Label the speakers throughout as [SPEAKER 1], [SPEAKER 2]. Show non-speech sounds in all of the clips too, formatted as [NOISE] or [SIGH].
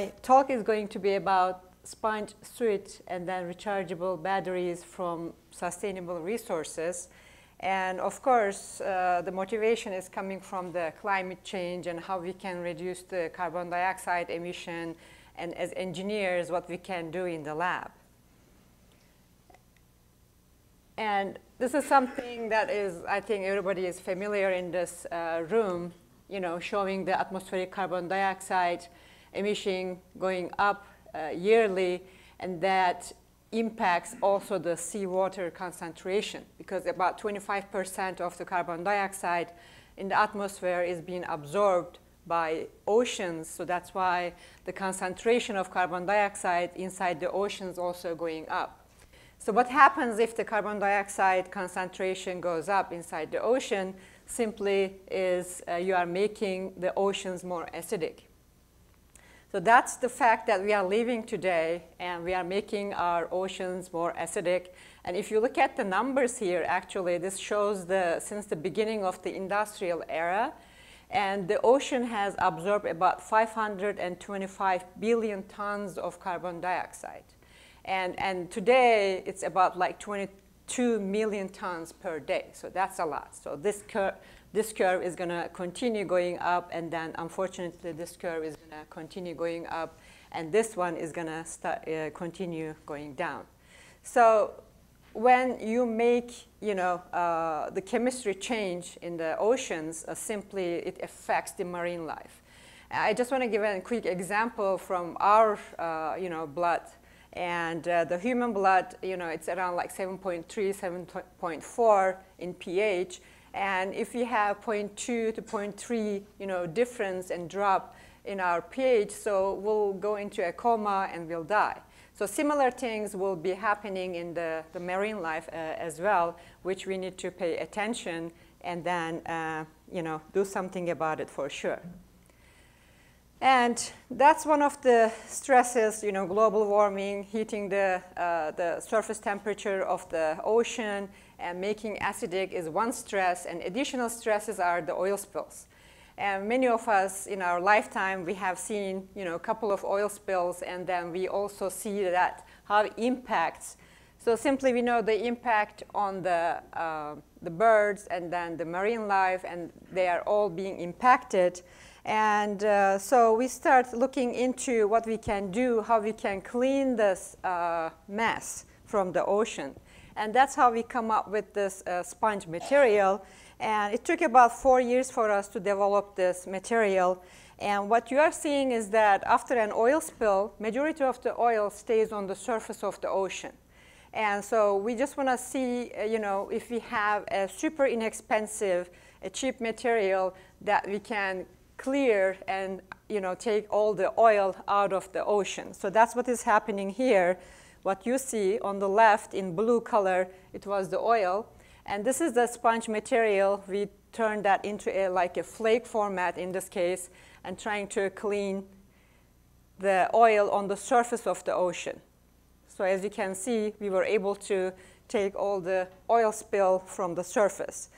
[SPEAKER 1] my talk is going to be about sponge suit and then rechargeable batteries from sustainable resources. And of course, uh, the motivation is coming from the climate change and how we can reduce the carbon dioxide emission and as engineers, what we can do in the lab. And this is something that is, I think everybody is familiar in this uh, room, you know, showing the atmospheric carbon dioxide emission going up uh, yearly, and that impacts also the seawater concentration because about 25% of the carbon dioxide in the atmosphere is being absorbed by oceans. So that's why the concentration of carbon dioxide inside the oceans also going up. So what happens if the carbon dioxide concentration goes up inside the ocean simply is uh, you are making the oceans more acidic. So that's the fact that we are living today and we are making our oceans more acidic. And if you look at the numbers here, actually, this shows the, since the beginning of the industrial era, and the ocean has absorbed about 525 billion tons of carbon dioxide. And, and today, it's about like 22 million tons per day. So that's a lot. So this this curve is going to continue going up, and then unfortunately, this curve is going to continue going up, and this one is going to uh, continue going down. So when you make, you know, uh, the chemistry change in the oceans, uh, simply it affects the marine life. I just want to give a quick example from our, uh, you know, blood. And uh, the human blood, you know, it's around like 7.3, 7.4 in pH. And if we have 0.2 to 0.3, you know, difference and drop in our pH, so we'll go into a coma and we'll die. So similar things will be happening in the, the marine life uh, as well, which we need to pay attention and then, uh, you know, do something about it for sure. And that's one of the stresses, you know, global warming, heating the, uh, the surface temperature of the ocean, and making acidic is one stress, and additional stresses are the oil spills. And many of us in our lifetime, we have seen, you know, a couple of oil spills, and then we also see that how it impacts. So simply we know the impact on the, uh, the birds and then the marine life, and they are all being impacted. And uh, so we start looking into what we can do, how we can clean this uh, mess from the ocean. And that's how we come up with this uh, sponge material. And it took about four years for us to develop this material. And what you are seeing is that after an oil spill, majority of the oil stays on the surface of the ocean. And so we just want to see, uh, you know, if we have a super inexpensive, a cheap material that we can clear and you know, take all the oil out of the ocean. So that's what is happening here. What you see on the left in blue color, it was the oil. And this is the sponge material. We turned that into a, like a flake format in this case and trying to clean the oil on the surface of the ocean. So as you can see, we were able to take all the oil spill from the surface.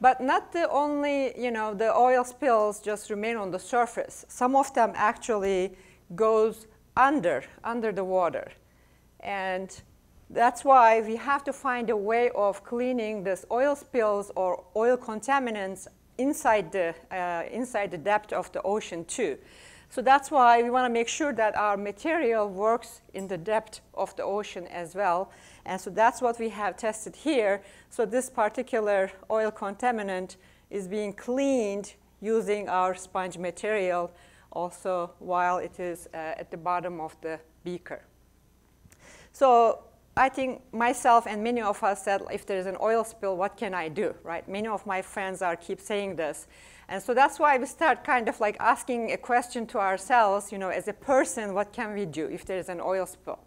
[SPEAKER 1] But not the only, you know, the oil spills just remain on the surface. Some of them actually goes under, under the water. And that's why we have to find a way of cleaning this oil spills or oil contaminants inside the, uh, inside the depth of the ocean too. So that's why we want to make sure that our material works in the depth of the ocean as well. And so that's what we have tested here. So this particular oil contaminant is being cleaned using our sponge material also while it is uh, at the bottom of the beaker. So I think myself and many of us said, if there's an oil spill, what can I do, right? Many of my friends are keep saying this. And so that's why we start kind of like asking a question to ourselves, you know, as a person, what can we do if there's an oil spill?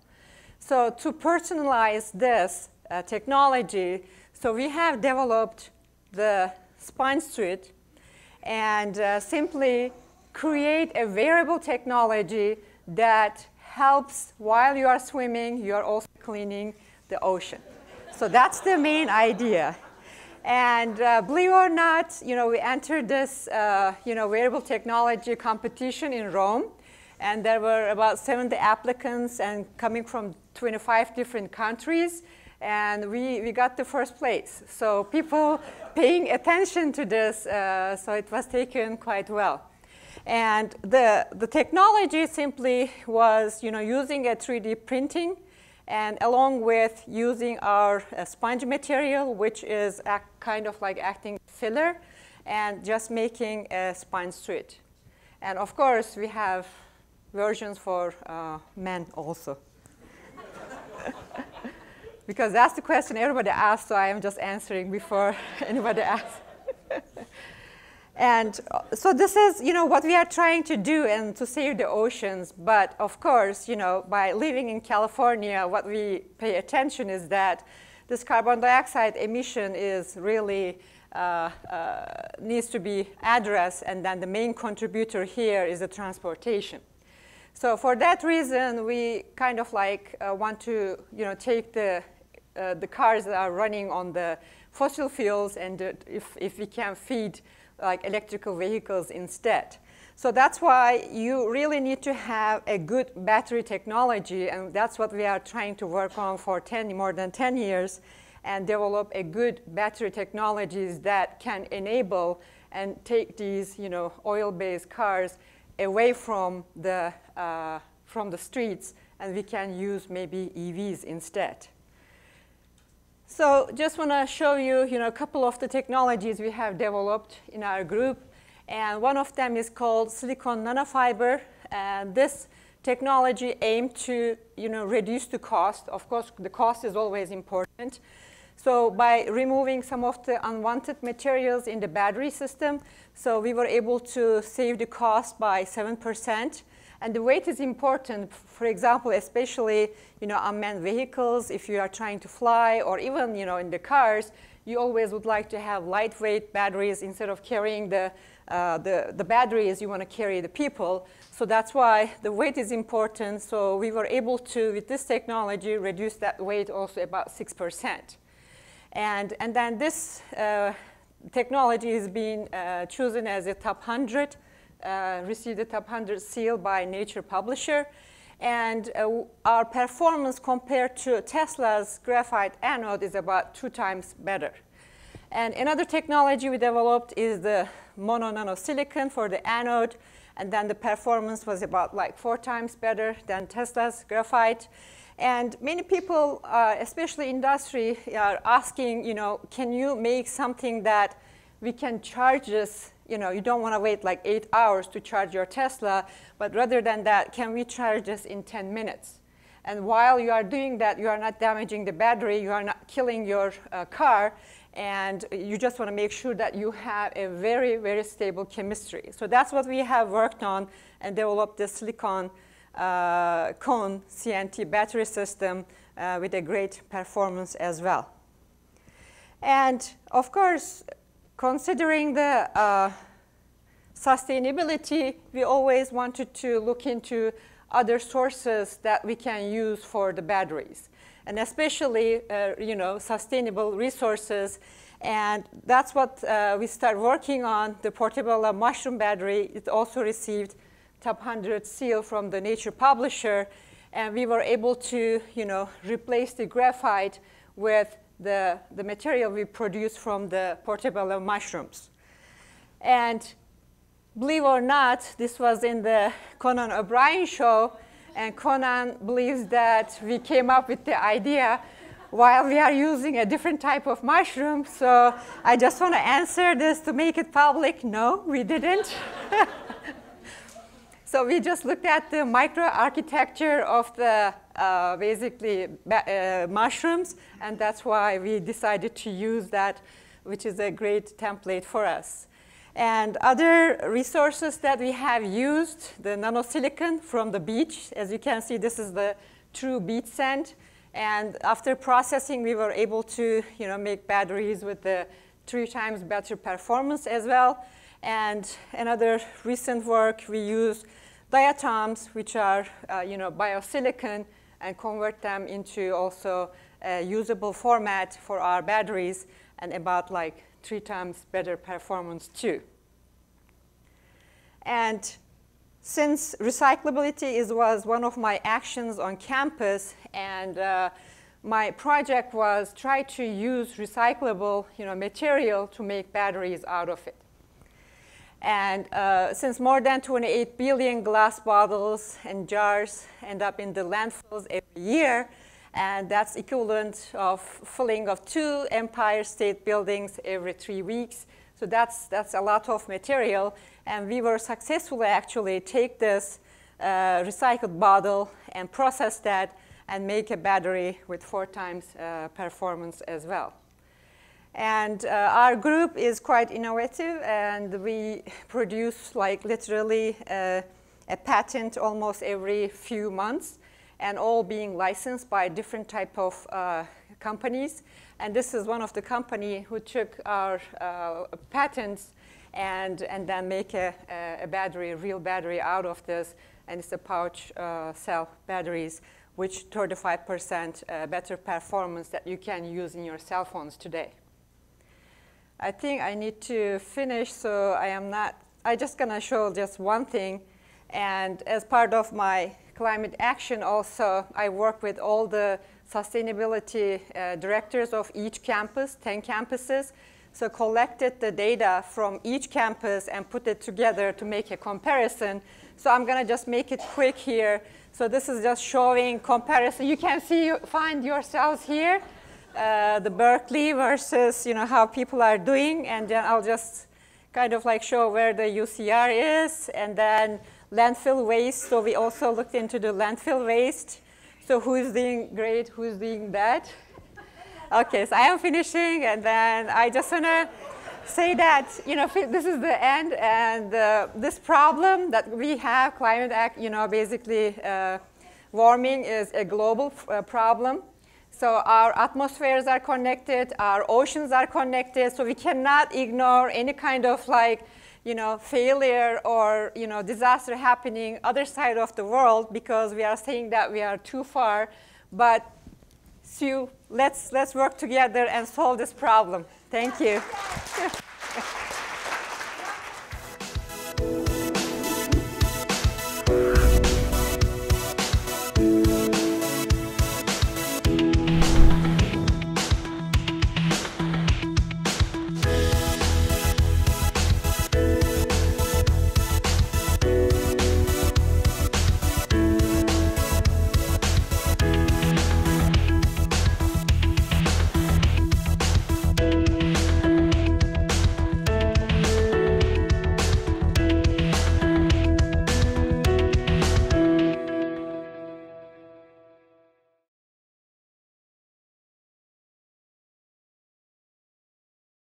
[SPEAKER 1] So to personalize this uh, technology, so we have developed the sponge suit and uh, simply create a wearable technology that helps while you are swimming, you are also cleaning the ocean. So that's the main idea. And uh, believe it or not, you know, we entered this, uh, you know, wearable technology competition in Rome. And there were about 70 applicants and coming from 25 different countries. And we, we got the first place. So people [LAUGHS] paying attention to this, uh, so it was taken quite well. And the, the technology simply was you know, using a 3D printing and along with using our uh, sponge material, which is kind of like acting filler, and just making a sponge suit. And of course, we have versions for uh, men also. [LAUGHS] because that's the question everybody asks, so I am just answering before [LAUGHS] anybody asks. [LAUGHS] and uh, so this is, you know, what we are trying to do and to save the oceans. But of course, you know, by living in California, what we pay attention is that this carbon dioxide emission is really uh, uh, needs to be addressed, and then the main contributor here is the transportation. So for that reason, we kind of like uh, want to, you know, take the uh, the cars that are running on the fossil fuels, and if if we can feed like electrical vehicles instead. So that's why you really need to have a good battery technology, and that's what we are trying to work on for 10, more than 10 years and develop a good battery technologies that can enable and take these you know, oil-based cars away from the, uh, from the streets and we can use maybe EVs instead. So just want to show you, you know, a couple of the technologies we have developed in our group. And one of them is called silicon nanofiber. And this technology aimed to, you know, reduce the cost. Of course, the cost is always important. So by removing some of the unwanted materials in the battery system, so we were able to save the cost by 7%. And the weight is important, for example, especially you know, unmanned vehicles, if you are trying to fly, or even you know, in the cars, you always would like to have lightweight batteries instead of carrying the, uh, the, the batteries, you want to carry the people. So that's why the weight is important. So we were able to, with this technology, reduce that weight also about 6%. And, and then this uh, technology is being uh, chosen as a top 100, uh, received the top 100 seal by Nature Publisher. And uh, our performance compared to Tesla's graphite anode is about two times better. And another technology we developed is the mono nanosilicon for the anode. And then the performance was about like four times better than Tesla's graphite. And many people, uh, especially industry, are asking, you know, can you make something that we can charge this? You know, you don't want to wait like eight hours to charge your Tesla, but rather than that, can we charge this in 10 minutes? And while you are doing that, you are not damaging the battery, you are not killing your uh, car, and you just want to make sure that you have a very, very stable chemistry. So that's what we have worked on and developed the silicon uh, cone CNT battery system uh, with a great performance as well. And of course, considering the uh, sustainability, we always wanted to look into other sources that we can use for the batteries, and especially, uh, you know, sustainable resources. And that's what uh, we start working on, the portobello mushroom battery. It also received top 100 seal from the Nature publisher, and we were able to, you know, replace the graphite with the, the material we produce from the portobello mushrooms. And believe or not, this was in the Conan O'Brien show, and Conan believes that we came up with the idea while we are using a different type of mushroom. So I just want to answer this to make it public. No, we didn't. [LAUGHS] So we just looked at the microarchitecture of the uh, basically uh, mushrooms, and that's why we decided to use that, which is a great template for us. And other resources that we have used, the nanosilicon from the beach. As you can see, this is the true beach sand. And after processing, we were able to you know, make batteries with the three times better performance as well. And another recent work, we use diatoms, which are uh, you know, biosilicon, and convert them into also a usable format for our batteries and about like three times better performance too. And since recyclability is, was one of my actions on campus, and uh, my project was try to use recyclable you know, material to make batteries out of it. And uh, since more than 28 billion glass bottles and jars end up in the landfills every year, and that's equivalent of filling of two Empire State Buildings every three weeks. So that's, that's a lot of material. And we were successfully actually take this uh, recycled bottle and process that and make a battery with four times uh, performance as well. And uh, our group is quite innovative, and we [LAUGHS] produce like literally uh, a patent almost every few months, and all being licensed by different type of uh, companies. And this is one of the company who took our uh, patents and, and then make a, a, battery, a real battery out of this, and it's a pouch uh, cell batteries which 35% uh, better performance that you can use in your cell phones today. I think I need to finish, so I am not, i just gonna show just one thing. And as part of my climate action also, I work with all the sustainability uh, directors of each campus, 10 campuses. So collected the data from each campus and put it together to make a comparison. So I'm gonna just make it quick here. So this is just showing comparison. You can see, you find yourselves here, uh, the Berkeley versus you know how people are doing, and then I'll just kind of like show where the UCR is, and then landfill waste. So we also looked into the landfill waste. So who's doing great, who's doing bad? Okay, so I am finishing, and then I just wanna say that you know this is the end, and uh, this problem that we have, climate act, you know, basically uh, warming is a global uh, problem. So our atmospheres are connected, our oceans are connected, so we cannot ignore any kind of like, you know, failure or, you know, disaster happening other side of the world because we are saying that we are too far. But Sue, let's, let's work together and solve this problem. Thank you. [LAUGHS]